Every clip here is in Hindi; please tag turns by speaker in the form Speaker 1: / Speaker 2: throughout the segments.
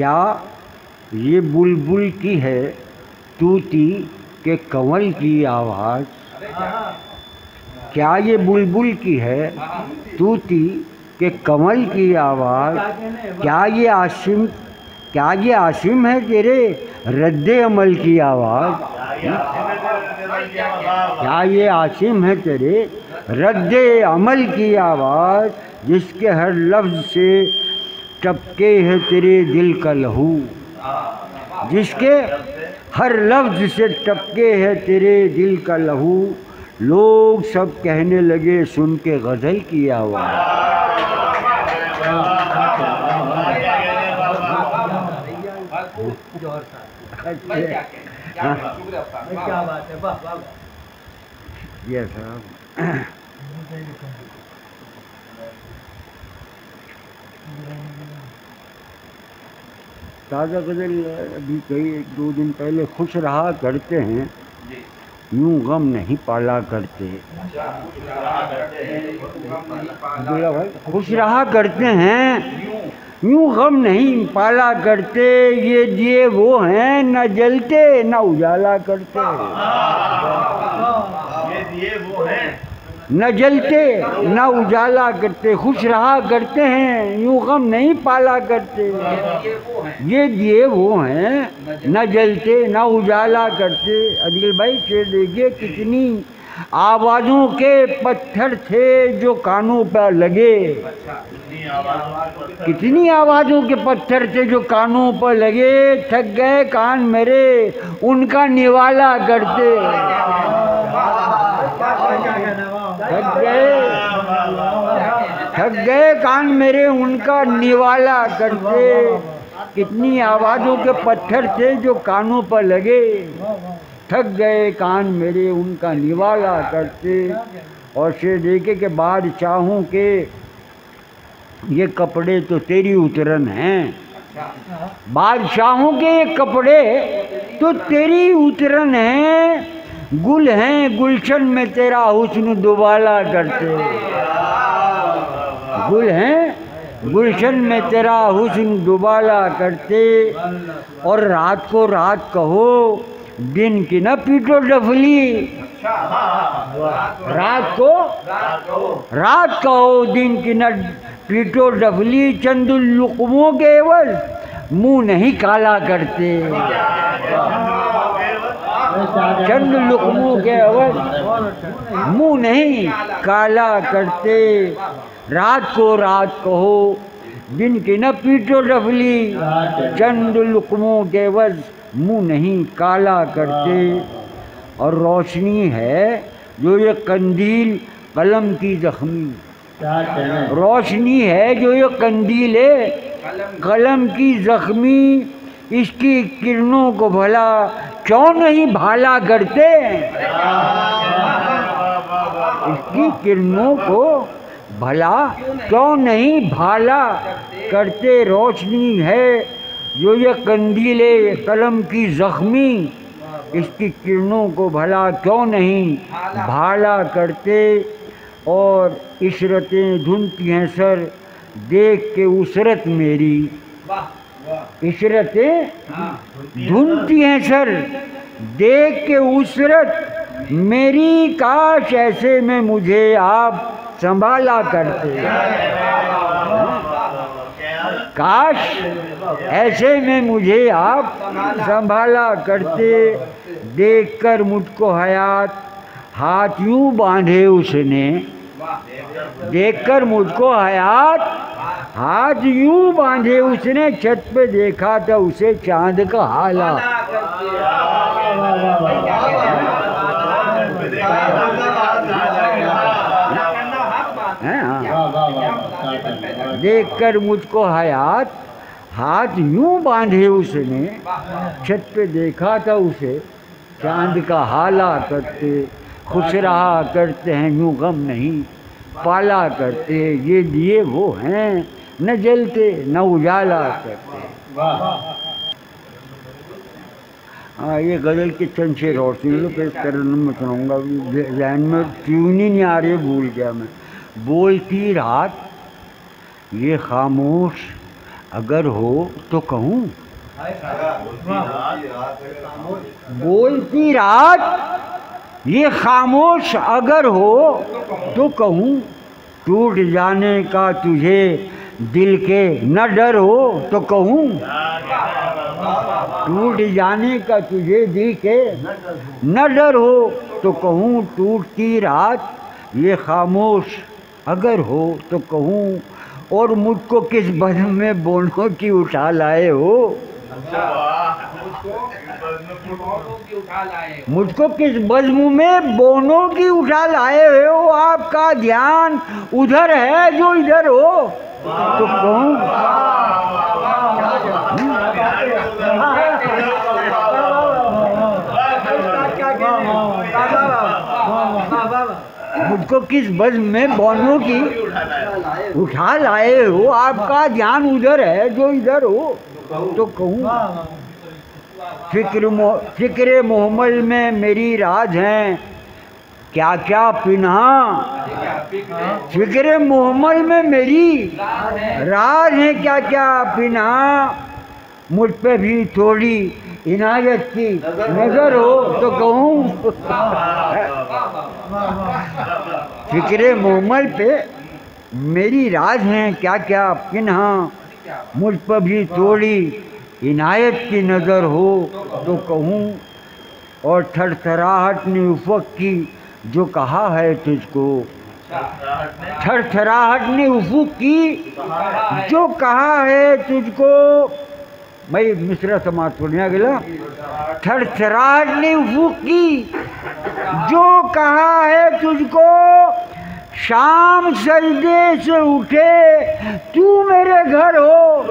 Speaker 1: क्या ये बुलबुल की है तूती के कंवल की आवाज़? क्या ये बुलबुल की है तूती के कमल की आवाज़? क्या ये आसिम क्या ये आसिम है तेरे रद्द अमल की आवाज़? क्या ये आसिम है तेरे रद्द अमल की आवाज़, जिसके हर लफ्ज़ से टपके है तेरे दिल का लहू? जिसके हर लफ्ज़ से टपके है तेरे दिल का लहू। लोग सब कहने लगे सुन के गज़ल की आवाज़।
Speaker 2: क्या बात है। वाह वाह
Speaker 1: ये साहब। ताज़ा गज़ल अभी कई एक दो दिन पहले खुश रहा करते हैं यूँ गम नहीं पाला करते बोला भाई खुश रहा करते हैं यूँ गम नहीं पाला करते ये दिए वो हैं न जलते न उजाला करते
Speaker 3: ये दिए वो हैं
Speaker 1: न जलते, न उजाला करते, खुश रहा करते हैं, यूँ गम नहीं पाला करते। ये दिए वो हैं, न जलते, न उजाला करते। अदिल भाई से देखिए कितनी आवाज़ों के पत्थर थे जो कानों पर लगे। कितनी आवाज़ों के पत्थर थे जो कानों पर लगे। थक गए कान मेरे, उनका निवाला करते। गए थक गए कान मेरे, उनका निवाला करते कितनी आवाज़ों के पत्थर थे जो कानों पर लगे। थक गए कान मेरे, उनका निवाला करते और से देखे के बाद चाहूँ के, ये कपड़े तो तेरी उतरन हैं। बादशाहों के ये कपड़े तो तेरी उतरन हैं। गुल हैं, गुलशन में तेरा हुस्न दुबाला करते। गुल हैं, गुलशन में तेरा हुस्न दुबाला करते। और रात को रात कहो, दिन की न पीटो डफली। रात को रात कहो, दिन की न पीटो डफली। चंद लुकमों के एवज, मुँह नहीं काला करते। चंद लुकमों के एवज मुँह नहीं, काला करते। रात को रात कहो, दिन की न पीटो डफली चंद लुकमों के एवज मुँह नहीं, काला करते। और रोशनी है जो ये कंदील कलम की जख्मी। रोशनी है जो ये कंदील है कलम की जख्मी। इसकी किरणों को भला क्यों नहीं भाला करते? इसकी किरणों को भला क्यों नहीं भाला करते? रोशनी है। जो ये कंदीले कलम की जख्मी इसकी किरणों को भला क्यों नहीं भाला करते? और इशरतें धुनती हैं सर देख के उसरत मेरी। इशरतें धुनती हैं सर। देख के उसरत, मेरी काश ऐसे में मुझे आप संभाला करते। काश ऐसे में मुझे आप संभाला करते, देखकर मुझको हयात हाथ यूँ बांधे उसने। देखकर मुझको हयात हाथ यूँ बांधे उसने, छत पे देखा था उसे चाँद का हाला देखकर मुझको हयात हाथ यूँ बांधे उसने, छत पे देखा था उसे, चाँद का हाला करते, खुश रहा करते हैं, यूँ गम नहीं, पाला करते ये दिए वो हैं, न जलते, न उजाला करते हाँ ये गज़ल के चंद शेर और सुन लो फिर तरन्नुम में सुनाऊँगा। जहन में ही नहीं आ रही, भूल गया मैं। बोलती रात, ये खामोश अगर हो तो कहूँ? बोलती रात, ये खामोश अगर हो तो कहूँ, टूट जाने का तुझे दिल के न डर हो तो कहूँ। टूट जाने का तुझे के न डर हो तो कहूँ टूटती रात। ये खामोश अगर हो तो कहूँ, और मुझको किस बदम में बोनों की उठा लाए हो? मुझको किस बज्म में बोनों की उठा लाए हो? आपका ध्यान उधर है जो इधर हो? तो कहूँ मुझको किस बज में बोनों की उठा लाए हो? आपका ध्यान उधर है, जो इधर हो तो कहूँ। फ़िक्र फ़िक्र मोहम्मद में मेरी राज हैं। क्या क्या पिन्हा? फ़िक्र मोहम्मद में मेरी राज है क्या क्या पिन्हा? मुझ पे भी थोड़ी इनायत की नज़र हो तो कहूँ। फ़िक्र मोहम्मद पे मेरी राज हैं क्या क्या पिन्हा मुझ पर भी थोड़ी इनायत की नज़र हो तो कहूँ। और थरथराहट ने उफक की जो कहा है तुझको। थरथराहट ने उफुक की जो कहा है तुझको। भाई, मिश्रा समाज सुनिया गया थरथराहट ने उफुक की। जो कहा है तुझको, शाम सजदे से उठे, तू मेरे घर हो।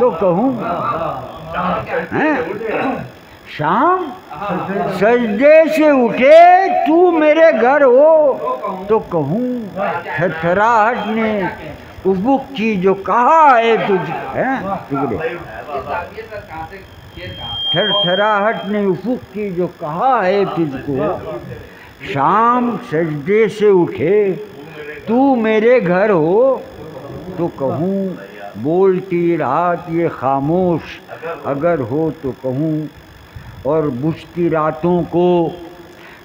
Speaker 1: तो कहूँ शाम सजदे से उठे, तू मेरे घर हो। तो कहूँ थरथराहट ने उबुक की जो कहा है तुझ, है? थरथराहट ने उफुक की जो कहा है तुझको, शाम सजदे से उठे, तू मेरे घर हो तो कहूँ, बोलती रात ये खामोश, अगर हो तो कहूँ, और बुझती रातों को,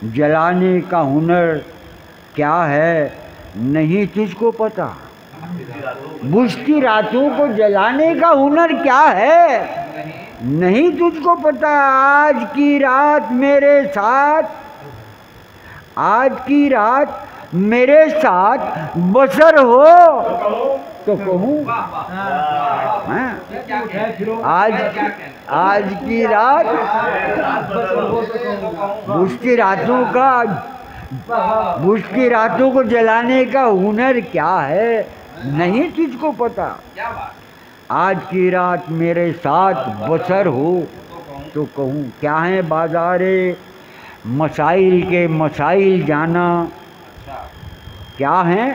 Speaker 1: जलाने का हुनर क्या है, नहीं तुझको पता? बुझती रातों को जलाने का हुनर क्या है? नहीं तुझको पता आज की रात मेरे साथ? आज की रात मेरे साथ बसर हो? तो कहूँ आज आज की रात बुश की रातों का बुश की रातों को जलाने का हुनर क्या है? नहीं तुझको पता। आज की रात मेरे साथ बसर हो तो कहूँ, क्या है बाजारे? मसाइल के मसाइल जाना। क्या है?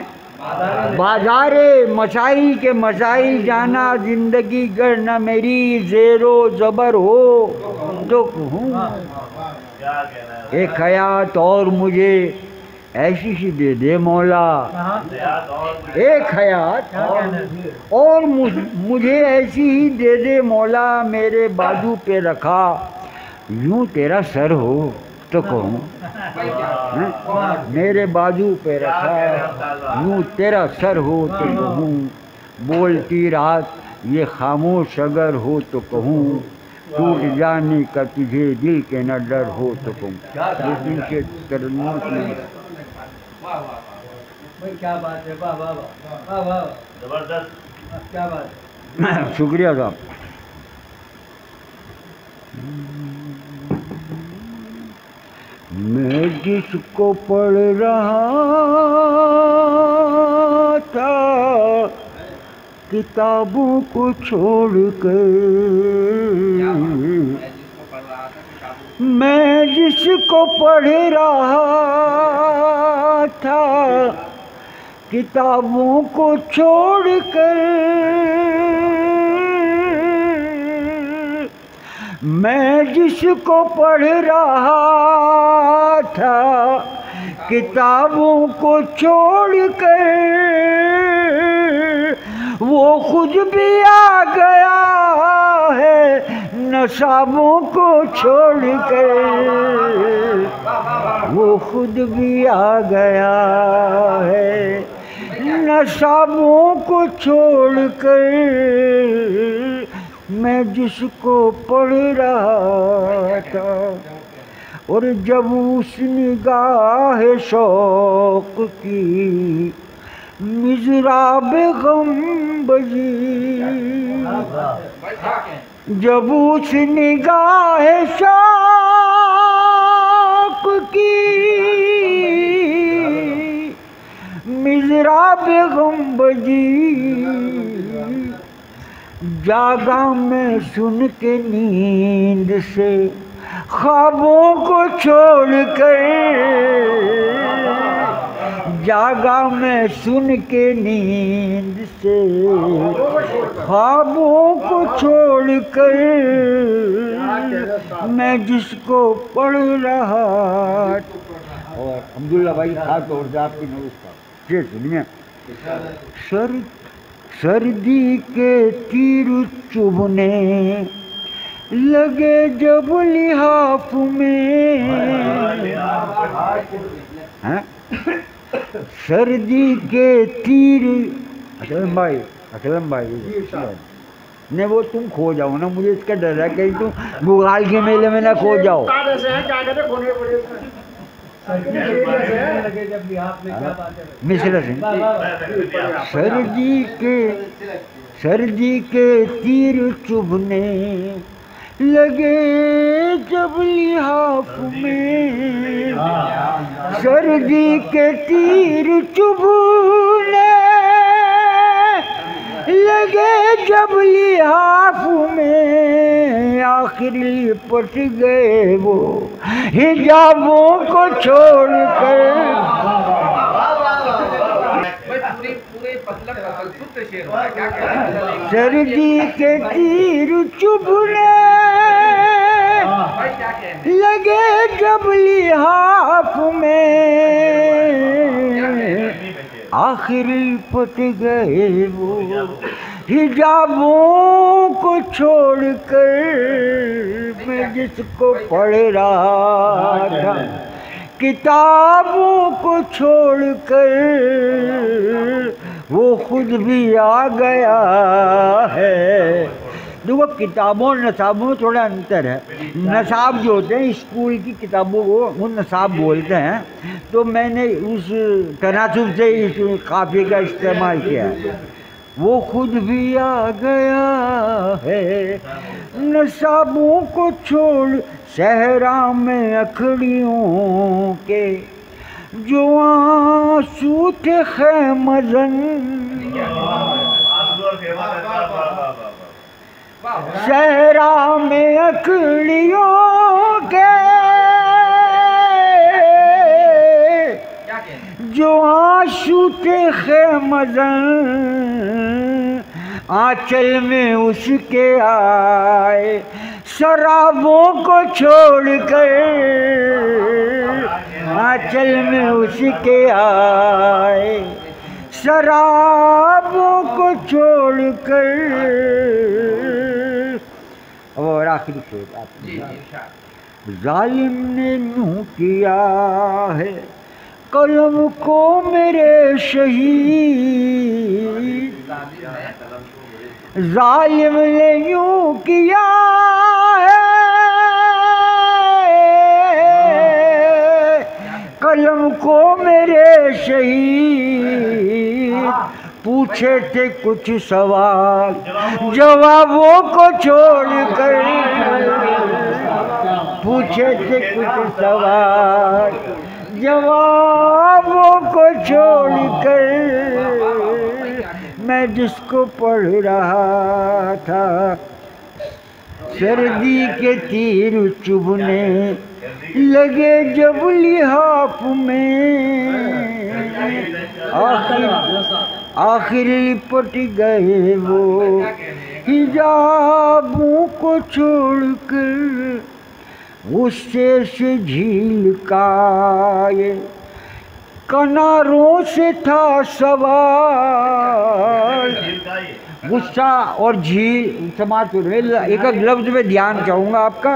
Speaker 1: बाजारे, मसाइल के मसाइल जाना। ज़िंदगी गर न मेरी, जेरो जबर हो तो कहूँ, एक हयात और मुझे ऐसी सी दे दे मौला। एक हयात। और मुझे ऐसी ही दे दे मौला मेरे बाजू पे रखा। यूँ तेरा सर हो तो कहूँ मेरे बाजू पे रखा। यूँ तेरा सर हो तो कहूँ बोलती रात ये खामोश अगर हो तो कहूँ टूट जाने का तुझे दिल के न डर हो तो कहूँ। दिल के तरन्नुम
Speaker 2: क्या बात है वाह वाह वाह वाह
Speaker 3: ज़बरदस्त।
Speaker 2: क्या बात
Speaker 1: शुक्रिया साहब। मैं जिसको पढ़ रहा था किताबों को छोड़ कर मैं जिसको पढ़ रहा था, किताबों को छोड़ कर मैं जिसको पढ़ रहा था, किताबों को छोड़ कर वो खुद भी आ गया है। नसाबों को छोड़ कर वो खुद भी आ गया है। नसाबों को छोड़ कर मैं जिसको पढ़ रहा था, और जब उस निगाह शौक की मिजराब गम बजी जब उस निगाह शौक की मिजराब गम बजी जागा मैं सुन के नींद से ख्वाबों को छोड़ कर जागा मैं सुन के नींद से। ख्वाबों को छोड़ कर मैं जिसको पढ़ रहा और अब्दुल्ला भाई, हाथ और आपकी नमस्कार जी सुनिए। सर, सर्दी के तीर चुभने लगे जब लिहाफ में। हैं? सर्दी के तीर। असलम भाई असलम भाई नहीं वो तुम खो जाओ ना मुझे इसका डर है कहीं तुम बुगाल के मेले में ना खो जाओ।
Speaker 2: लगे जब भी हाथ में क्या बात है।
Speaker 1: मिश्र सिंह। सर्दी के सर्दी के तीर चुभने लॻे जबली लिहाफ में सर्दी के तीर चुब लॻे जबली लिहाफ में आख़िरी पट गए वो हिजाबों को छोड़ कर। सर्दी के तीर चुभने लगे जब लिहाफ में। आखिर पट गए वो हिजाबों को छोड़कर मैं जिसको पढ़ रहा था, किताबों को छोड़कर वो खुद भी आ गया है। देखो, किताबों और नसाबों में थोड़ा अंतर है। नसाब जो होते हैं, स्कूल की किताबों को वो नसाब बोलते हैं। तो मैंने उस तनासुब से इस काफ़ी का इस्तेमाल किया वो खुद भी आ गया है। नसाबों को छोड़ सहरा में अखड़ियों के जो आँसू थे खैमजन सहरा में अखड़ियों के जो आँसू थे खैमजन आंचल में उसके आए, शराबों को छोड़कर आंचल में उसके आए, शराबों को छोड़कर अब और आखिरी शेर आप जालिम ने यूँ किया है कलम को मेरे शहीद। जालिम ने यूँ किया है कलम को मेरे शहीद। पूछे थे कुछ सवाल, जवाबों को छोड़ कर पूछे थे कुछ सवाल, जवाबों को छोड़कर मैं जिसको पढ़ रहा था, सर्दी के तीर चुभने लगे जब लिहाफ में। आखिर आखिर लिपट गए वो। हिजाबों को छोड़कर गुस्से से झील का कनारों से था सवाल। गुस्सा और झील समाज एक लफ्ज में ध्यान चाहूँगा आपका।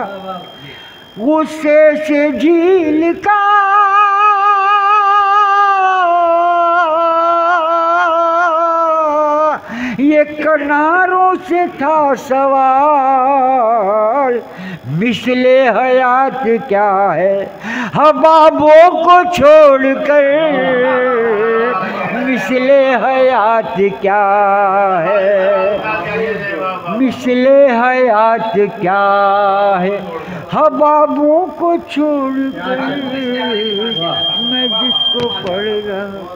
Speaker 1: गुस्से से झील का ये कनारों से था सवाल। मिसले हयात क्या है? हबाबों को छोड़कर मिसले हयात क्या है? मिसले हयात क्या है? हबाबों को छोड़ कर मैं जिसको पढ़ रहा